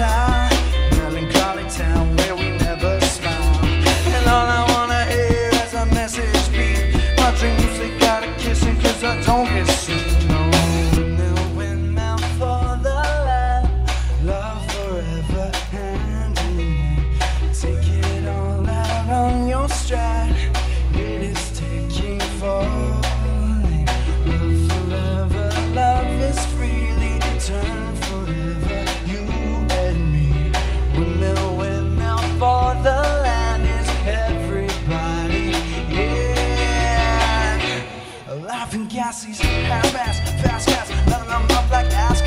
melancholy town where we never smile. And all I wanna hear is a message beat. My dreams they gotta kiss I don't get seen. No, no, no, for the love, love forever. Laughing gases, half-ass, fast gas, leveling them up like ass